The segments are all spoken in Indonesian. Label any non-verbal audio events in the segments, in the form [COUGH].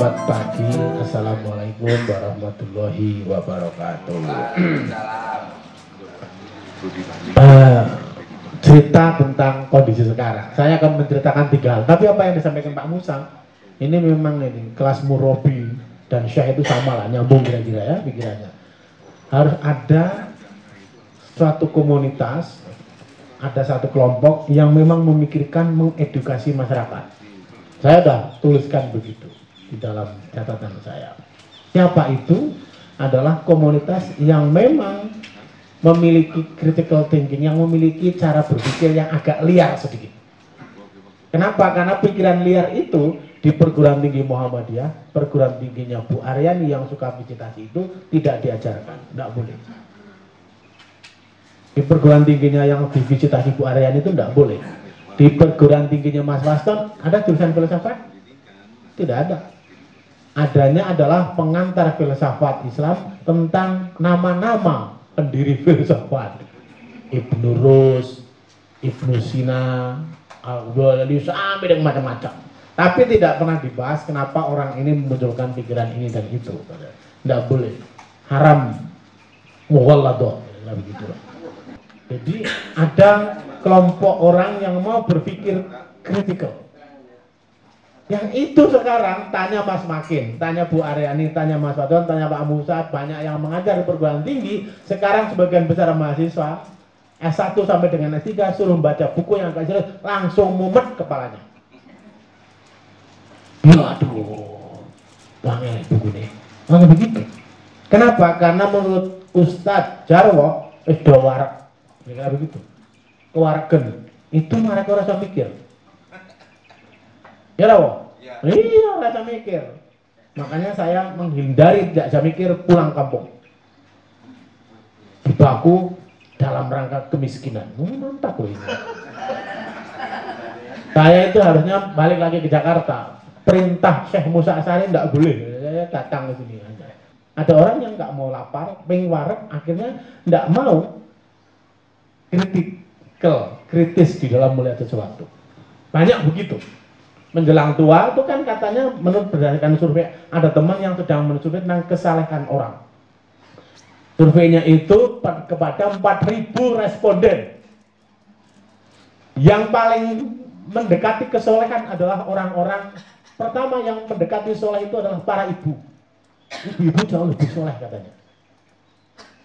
Selamat pagi, Assalamualaikum warahmatullahi wabarakatuh. Uh, cerita tentang kondisi sekarang. Saya akan menceritakan tiga hal. Tapi apa yang disampaikan Pak Musa, ini memang ini kelas murabi dan syah itu sama lah, nyambung kira-kira ya pikirannya. Harus ada suatu komunitas, ada satu kelompok yang memang memikirkan mengedukasi masyarakat. Saya sudah tuliskan begitu di dalam catatan saya. Siapa itu? Adalah komunitas yang memang memiliki critical thinking, yang memiliki cara berpikir yang agak liar sedikit. Kenapa? Karena pikiran liar itu di perguruan tinggi Muhammadiyah, perguruan tingginya Bu Aryani yang suka meditasi itu tidak diajarkan, tidak boleh. Di perguruan tingginya yang divisitasi Bu Aryani itu tidak boleh. Di perguruan tingginya Mas Waston ada jurusan filsafat? Tidak ada. Adanya adalah pengantar filsafat Islam tentang nama-nama pendiri filsafat Ibnu Rus, Ibnu Sina, Al-Ghazali sampai dengan macam-macam. Tapi tidak pernah dibahas kenapa orang ini memunculkan pikiran ini dan itu. Tidak boleh. Haram. Mughalladah. begitu. Jadi ada kelompok orang yang mau berpikir kritikal. Yang itu sekarang tanya Mas Makin, tanya Bu Aryani, tanya Mas Wadon, tanya Pak Musa, banyak yang mengajar di perguruan tinggi. Sekarang sebagian besar mahasiswa S1 sampai dengan S3 suruh baca buku yang gak jelas, langsung mumet kepalanya. Ya aduh, buku ini. Wangi begitu. Kenapa? Karena menurut Ustadz Jarwo, eh warak. Kira begitu. Kewargen. Itu mereka rasa mikir Ya tahu? Ya. Iya, rasa mikir. Makanya saya menghindari tidak saya mikir pulang kampung. Di baku dalam rangka kemiskinan. Hmm, mantap loh ini. saya itu harusnya balik lagi ke Jakarta. Perintah Syekh Musa Asari tidak boleh. Saya datang ke sini aja. Ada orang yang nggak mau lapar, pengen wareg, akhirnya tidak mau kritikal, kritis di dalam melihat sesuatu. Banyak begitu menjelang tua itu kan katanya menurut berdasarkan survei ada teman yang sedang mensurvei tentang kesalehan orang. Surveinya itu kepada 4000 responden. Yang paling mendekati kesolehan adalah orang-orang pertama yang mendekati soleh itu adalah para ibu. Ibu-ibu jauh lebih soleh katanya.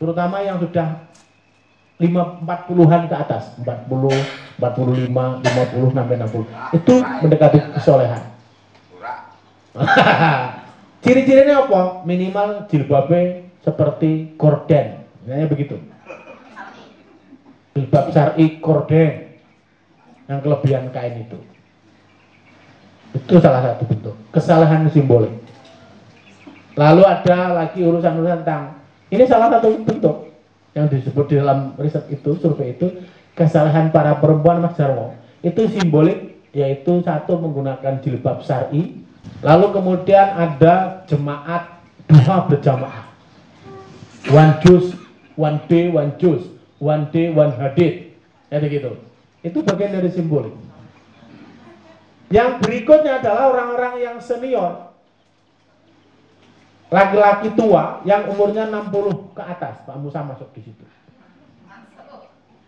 Terutama yang sudah lima empat puluhan ke atas, empat puluh 45, 50 sampai 60. Itu mendekati kesolehan. [LAUGHS] Ciri-cirinya apa? Minimal jilbabnya seperti korden. Namanya begitu. Jilbab syar'i korden. Yang kelebihan kain itu. Itu salah satu bentuk. Kesalahan simbolik. Lalu ada lagi urusan-urusan tentang ini salah satu bentuk yang disebut di dalam riset itu, survei itu kesalahan para perempuan Mas Jarwo. Itu simbolik yaitu satu menggunakan jilbab syari lalu kemudian ada jemaat dua berjamaah. One juice one day one juice one day one hadith. Jadi gitu. Itu bagian dari simbolik. Yang berikutnya adalah orang-orang yang senior laki-laki tua yang umurnya 60 ke atas Pak Musa masuk di situ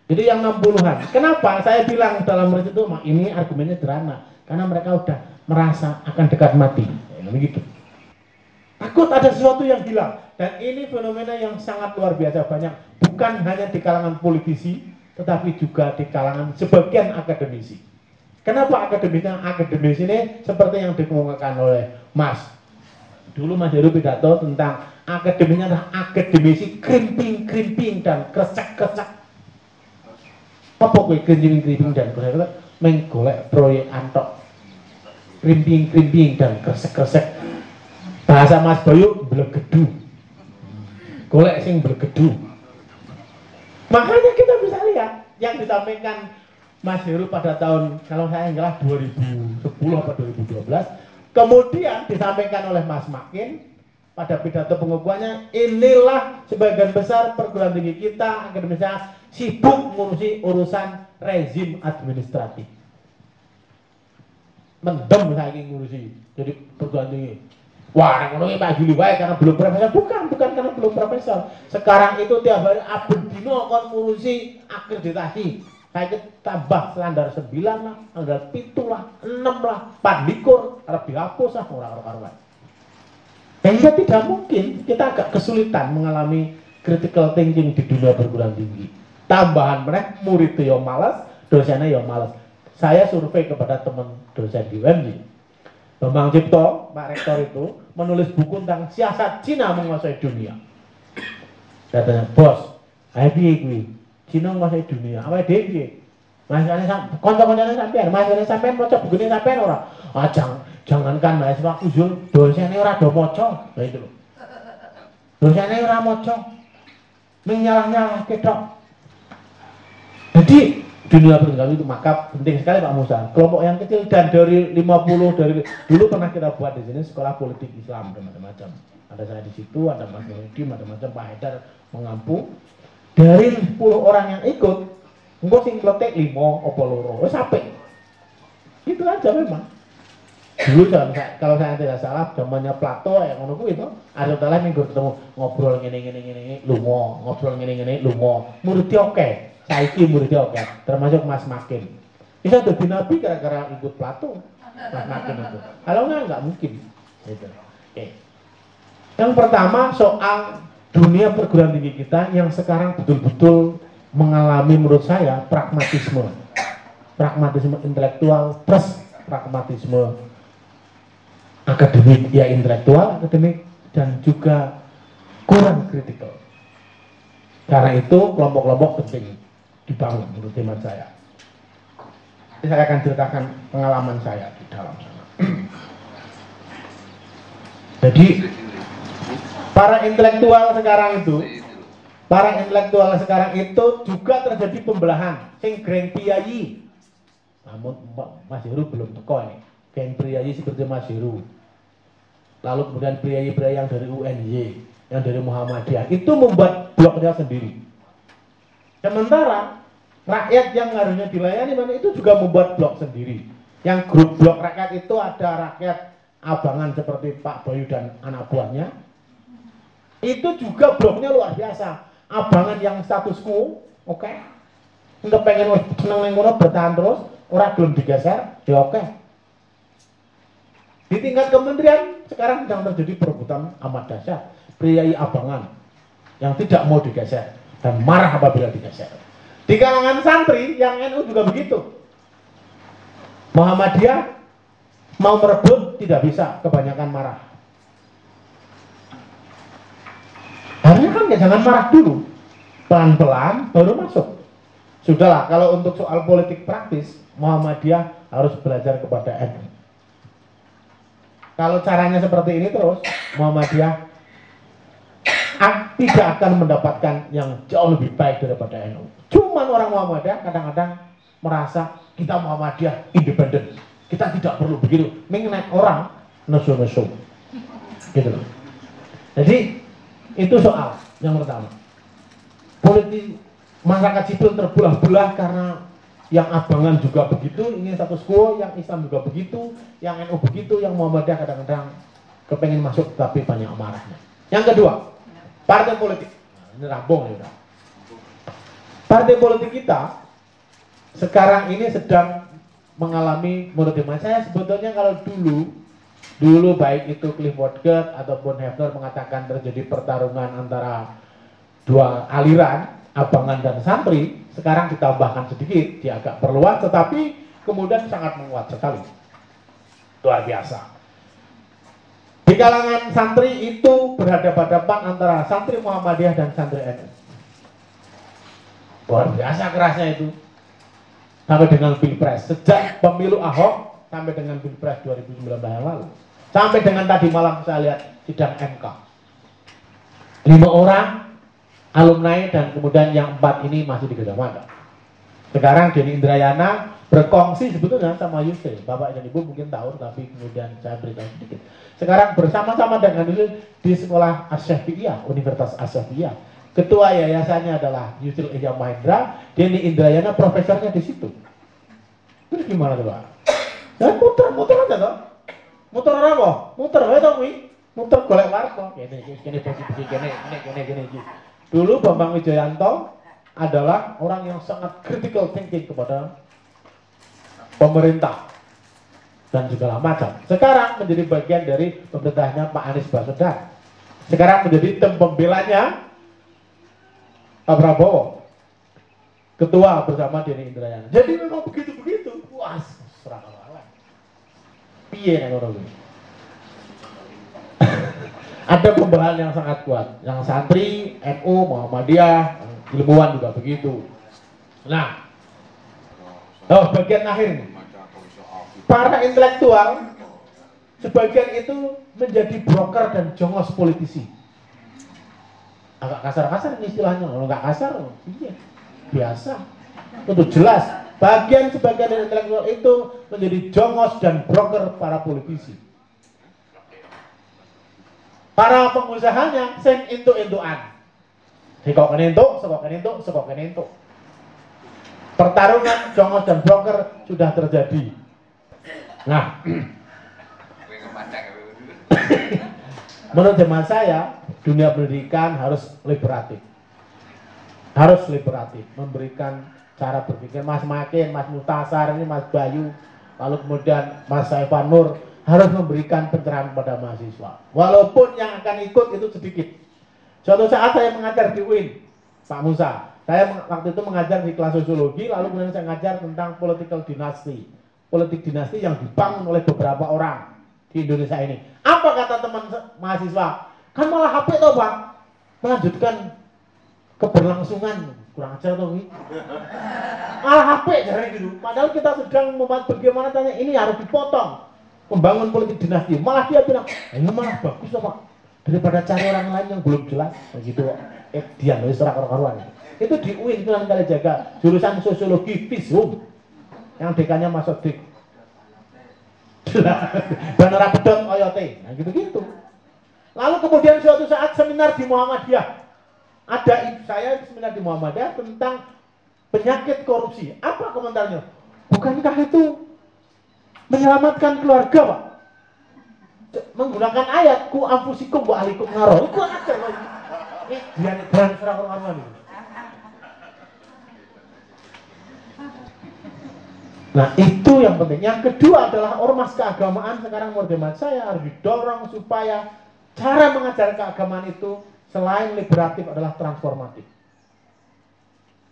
jadi yang 60-an. Kenapa? Saya bilang dalam itu, ini argumennya sederhana. Karena mereka udah merasa akan dekat mati. Ya, begitu. Takut ada sesuatu yang hilang. Dan ini fenomena yang sangat luar biasa banyak. Bukan hanya di kalangan politisi, tetapi juga di kalangan sebagian akademisi. Kenapa akademisnya? Akademis ini seperti yang dikemukakan oleh Mas. Dulu Mas Heru pidato tentang akademisnya adalah akademisi krimping-krimping dan kresek-kresek. Apa kowe krimping-krimping dan kresek menggolek proyek antok. Krimping-krimping dan kresek-kresek. Bahasa Mas Bayu belegedu golek sing belegedu makanya kita bisa lihat yang disampaikan Mas Heru pada tahun kalau saya enggak 2010 atau 2012 kemudian disampaikan oleh Mas Makin pada pidato pengukuhannya inilah sebagian besar perguruan tinggi kita akademisnya sibuk ngurusi urusan rezim administratif mendem lagi ngurusi jadi perguruan tinggi Wah, ngono Pak Juli wae karena belum profesor. Bukan, bukan karena belum profesor. Sekarang itu tiap hari abdino kon ngurusi akreditasi. Saya tambah standar 9 lah, standar 7 lah, 6 lah, 4 likur, harap dihapus lah orang-orang karuan. Sehingga tidak mungkin kita agak kesulitan mengalami critical thinking di dunia perguruan tinggi. Tambahan mereka murid yang malas, dosennya yang malas. Saya survei kepada teman dosen di UMJ, Bambang Cipto, Pak Rektor itu menulis buku tentang siasat Cina menguasai dunia. Katanya, bos, ayo piye Cina menguasai dunia. Apa dia piye? Mahasiswa kanca-kancane sampean, mahasiswa sampean maca bukune sampean ora? Ah jang, jangankan mahasiswa usul dosene ora do maca. Lah itu lho. Dosene ora maca. Ning nyalah-nyalah. Jadi dunia bergaul itu maka penting sekali Pak Musa. Kelompok yang kecil dan dari 50 dari dulu pernah kita buat di sini sekolah politik Islam dan macam-macam. Ada saya di situ, ada Mas Muhyiddin, ada macam Pak Haidar mengampu. Dari 10 orang yang ikut, enggak sing kletek 5 apa loro. Wis. Itu aja memang. Dulu jangan kalau saya tidak salah zamannya Plato ya ngono kuwi itu Aristoteles minggu ketemu ngobrol ngene ngene ngene lunga, ngobrol ngene ngene lunga. Muridnya oke saiki muridnya oke termasuk Mas Makin bisa jadi nabi gara-gara ikut Plato Mas Makin itu kalau enggak enggak mungkin gitu. oke yang pertama soal dunia perguruan tinggi kita yang sekarang betul-betul mengalami menurut saya pragmatisme pragmatisme intelektual plus pragmatisme akademik ya intelektual akademik dan juga kurang kritikal karena itu kelompok-kelompok penting dibangun menurut hemat saya. Jadi saya akan ceritakan pengalaman saya di dalam sana. [CLEARS THROAT] Jadi para intelektual sekarang itu, para intelektual sekarang itu juga terjadi pembelahan. Sing Grand Priayi, namun Mas Heru belum teko ini. Grand Priayi seperti Mas Heru. Lalu kemudian priayi-priayi yang dari UNY, yang dari Muhammadiyah, itu membuat bloknya sendiri Sementara rakyat yang harusnya dilayani mana itu juga membuat blok sendiri. Yang grup blok rakyat itu ada rakyat abangan seperti Pak Bayu dan anak buahnya. Itu juga bloknya luar biasa. Abangan yang status quo, oke. Okay. Nggak pengen seneng nengono bertahan terus, orang belum digeser, ya oke. Okay. Di tingkat kementerian sekarang sedang terjadi perebutan amat dahsyat. Priai abangan yang tidak mau digeser dan marah apabila digeser. Di kalangan santri yang NU juga begitu. Muhammadiyah mau merebut tidak bisa, kebanyakan marah. Harusnya kan ya jangan marah dulu, pelan-pelan baru masuk. Sudahlah, kalau untuk soal politik praktis, Muhammadiyah harus belajar kepada NU. Kalau caranya seperti ini terus, Muhammadiyah tidak akan mendapatkan yang jauh lebih baik daripada NU. Cuman orang Muhammadiyah kadang-kadang merasa kita Muhammadiyah independen. Kita tidak perlu begitu. Mengenai orang nesu-nesu. Gitu loh. Jadi itu soal yang pertama. Politik masyarakat sipil terbelah-belah karena yang abangan juga begitu, ini status quo, yang Islam juga begitu, yang NU begitu, yang Muhammadiyah kadang-kadang kepengen masuk tapi banyak amarahnya. Yang kedua, Partai politik. Nah, ini rampung ya. Partai politik kita sekarang ini sedang mengalami menurut saya sebetulnya kalau dulu dulu baik itu Clifford Gert ataupun Hefner mengatakan terjadi pertarungan antara dua aliran abangan dan santri sekarang ditambahkan sedikit dia agak perluas tetapi kemudian sangat menguat sekali luar biasa di kalangan santri itu berhadapan-hadapan antara santri Muhammadiyah dan santri NU. Luar biasa kerasnya itu. Sampai dengan Pilpres. Sejak pemilu Ahok sampai dengan Pilpres 2019 yang lalu. Sampai dengan tadi malam saya lihat sidang MK. Lima orang alumni dan kemudian yang empat ini masih di Gajah Mada. Sekarang Denny Indrayana berkongsi sebetulnya sama Yusri. Bapak dan Ibu mungkin tahu, tapi kemudian saya beritahu sedikit. Sekarang bersama-sama dengan Yusri di sekolah Asyafiyah, Universitas Asyafiyah. Ketua yayasannya adalah Yusri Ihya Mahendra, Denny Indrayana profesornya di situ. Terus gimana tuh Pak? Ya muter, muter aja toh. Muter apa? Muter aja toh, muter golek warga kene kene posisi kene kene kene kene dulu Bambang Wijayanto adalah orang yang sangat critical thinking kepada pemerintah dan segala macam. Sekarang menjadi bagian dari pemerintahnya Pak Anies Baswedan. Sekarang menjadi tim pembelanya Pak Prabowo. Ketua bersama Denny Indrayana. Jadi memang begitu-begitu. Wah, serang lawan. Piye nek [LAUGHS] Ada pembelahan yang sangat kuat. Yang santri, NU, Muhammadiyah, ilmuwan juga begitu. Nah, oh bagian akhir para intelektual sebagian itu menjadi broker dan jongos politisi. Agak kasar-kasar istilahnya, kalau nggak kasar, iya biasa. Itu jelas. Bagian sebagian dari intelektual itu menjadi jongos dan broker para politisi. Para pengusahanya sen itu intuan. Sekok kenentuk, sekok kenentuk, sekok kenentuk. Pertarungan jongos dan broker sudah terjadi Nah, [COUGHS] menurut zaman saya, dunia pendidikan harus liberatif. Harus liberatif, memberikan cara berpikir Mas Makin, Mas Mutasar, ini Mas Bayu, lalu kemudian Mas Saifan Nur harus memberikan pencerahan kepada mahasiswa. Walaupun yang akan ikut itu sedikit. Suatu saat saya mengajar di UIN, Pak Musa. Saya waktu itu mengajar di kelas sosiologi, lalu kemudian saya mengajar tentang political dynasty politik dinasti yang dibangun oleh beberapa orang di Indonesia ini. Apa kata teman mahasiswa? Kan malah HP toh Pak, melanjutkan keberlangsungan kurang ajar toh Malah HP jarang gitu. Padahal kita sedang membuat bagaimana tanya ini harus dipotong. Membangun politik dinasti. Malah dia bilang, ini malah bagus Pak. Daripada cari orang lain yang belum jelas. Begitu. Eh dia nulis karuan itu di UIN itu yang kali jaga. Jurusan sosiologi FISHUM yang dekannya dik [LAUGHS] dan ora pedot oyote nah gitu-gitu. Lalu kemudian suatu saat seminar di Muhammadiyah ada saya seminar di Muhammadiyah tentang penyakit korupsi. Apa komentarnya? Bukankah itu menyelamatkan keluarga pak? Menggunakan ayat ku ampusikum wa alikum ngaroh itu ada ini dia berani serang orang ini Nah itu yang penting. Yang kedua adalah ormas keagamaan. Sekarang menurut saya harus didorong supaya cara mengajar keagamaan itu selain liberatif adalah transformatif.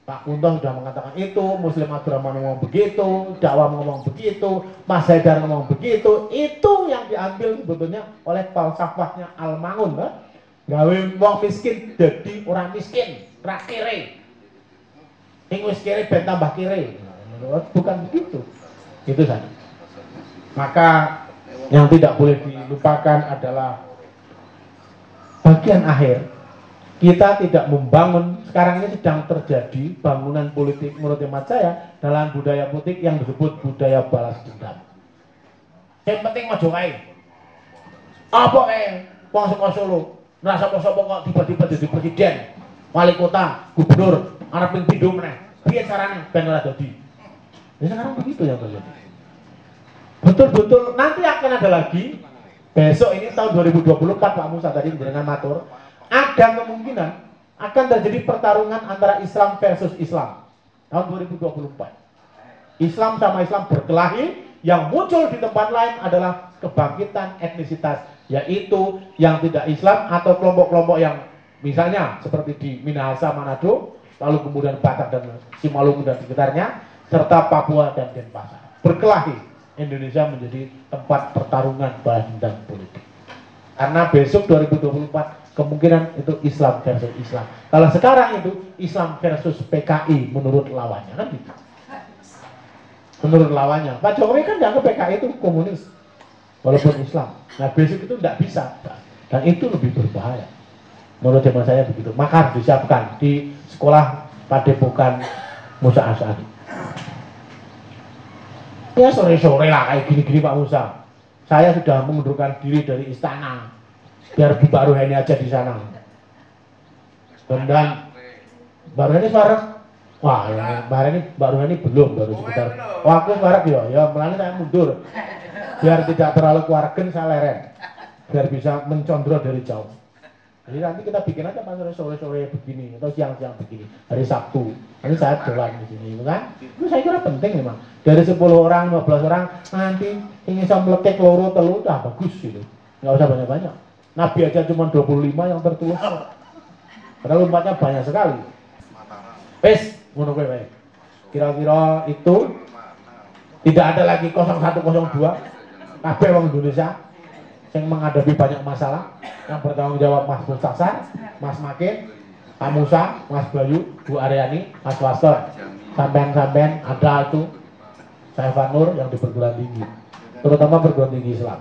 Pak Kunto sudah mengatakan itu, Muslim Abdurrahman ngomong begitu, dakwah ngomong begitu, Mas Haidar ngomong begitu, itu yang diambil sebetulnya oleh falsafahnya Al-Mangun. Kan? Gawe wong miskin jadi orang miskin, rakire. Ing wis kiri ben tambah kiri bukan begitu itu saja maka yang tidak boleh dilupakan adalah bagian akhir kita tidak membangun sekarang ini sedang terjadi bangunan politik menurut hemat saya dalam budaya politik yang disebut budaya balas dendam. Yang penting maju kae. Apa kae? Wong saka Solo. Nah sapa-sapa kok tiba-tiba jadi presiden wali kota gubernur arep pindho meneh. Piye carane? Ben ora dadi. Ya sekarang begitu ya terjadi. Betul-betul nanti akan ada lagi. Besok ini tahun 2024 Pak Musa tadi dengan matur ada kemungkinan akan terjadi pertarungan antara Islam versus Islam tahun 2024. Islam sama Islam berkelahi yang muncul di tempat lain adalah kebangkitan etnisitas yaitu yang tidak Islam atau kelompok-kelompok yang misalnya seperti di Minahasa Manado lalu kemudian Batak dan Simalungun dan sekitarnya serta Papua dan Denpasar. Berkelahi Indonesia menjadi tempat pertarungan balas dendam politik. Karena besok 2024 kemungkinan itu Islam versus Islam. Kalau sekarang itu Islam versus PKI menurut lawannya kan gitu. Menurut lawannya. Pak Jokowi kan dianggap PKI itu komunis. Walaupun Islam. Nah besok itu tidak bisa. Dan itu lebih berbahaya. Menurut zaman saya begitu. Maka disiapkan di sekolah Padepokan Musa Asadi ya sore-sore lah kayak gini-gini Pak Musa saya sudah mengundurkan diri dari istana biar Bu Baru ini aja di sana dan baru ini sekarang wah ya, baru ini baru ini belum baru sekitar waktu sekarang ya ya melani saya mundur biar tidak terlalu keluarga saya leren biar bisa mencondro dari jauh. Jadi nanti kita bikin aja pas sore-sore begini atau siang-siang begini hari Sabtu. Nanti saya jalan di sini, itu kan? Itu saya kira penting memang. Dari 10 orang, 15 orang nanti ingin saya melekek loro telu, ah bagus gitu. Nggak usah banyak-banyak. Nabi aja cuma 25 yang tertulis. Padahal umatnya banyak sekali. Wes, ngono kowe Kira-kira itu tidak ada lagi 0102 kabeh wong Indonesia yang menghadapi banyak masalah. Yang bertanggung jawab Mas Mustaksan, Mas Makin, Pak Musa, Mas Bayu, Bu Aryani, Mas Wastor, sampean-sampean ada itu saya Fanur yang di perguruan tinggi, terutama perguruan tinggi Islam.